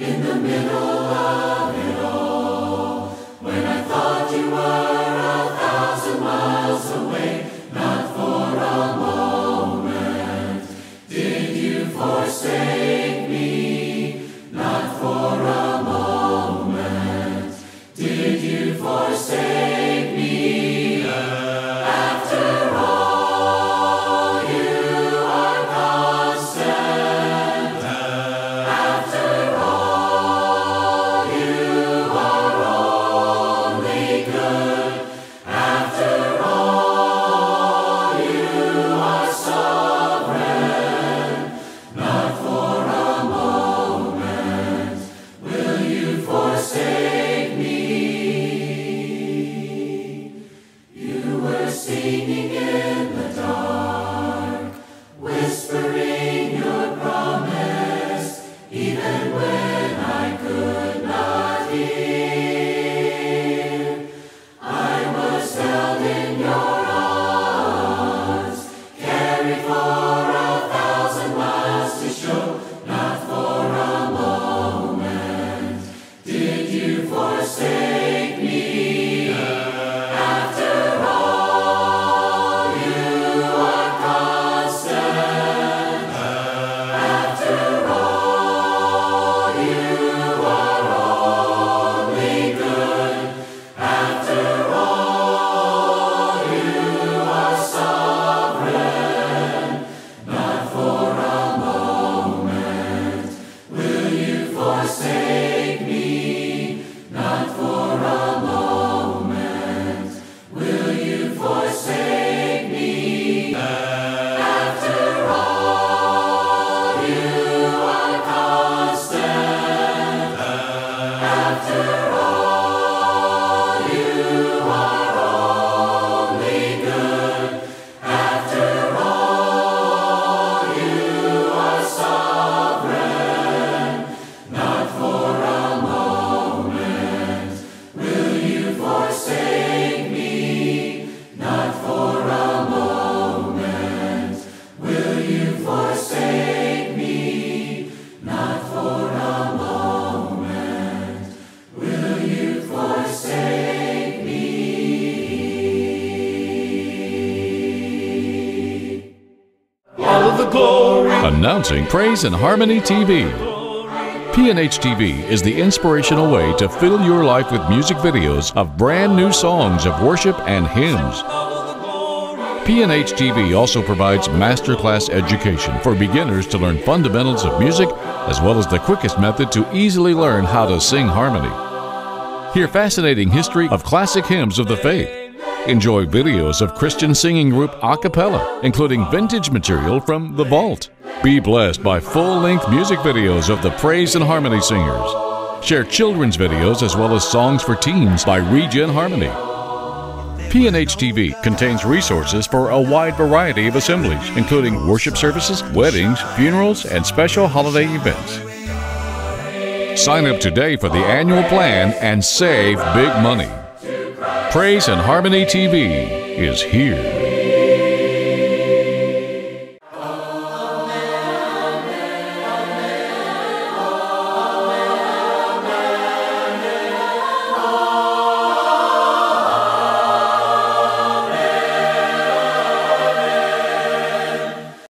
in the middle of leaning in the dark, whispering your promise, even when I could not hear. I was held in all the. Announcing Praise and Harmony TV. PNH TV is the inspirational way to fill your life with music videos of brand new songs of worship and hymns. PNH TV also provides masterclass education for beginners to learn fundamentals of music as well as the quickest method to easily learn how to sing harmony. Hear fascinating history of classic hymns of the faith Enjoy videos of Christian singing group Acappella, including vintage material from The Vault. Be blessed by full length music videos of the Praise and Harmony singers. Share children's videos as well as songs for teens by Regen Harmony. PNH TV contains resources for a wide variety of assemblies, including worship services, weddings, funerals, and special holiday events. Sign up today for the annual plan and save big money. Praise and Harmony TV is here.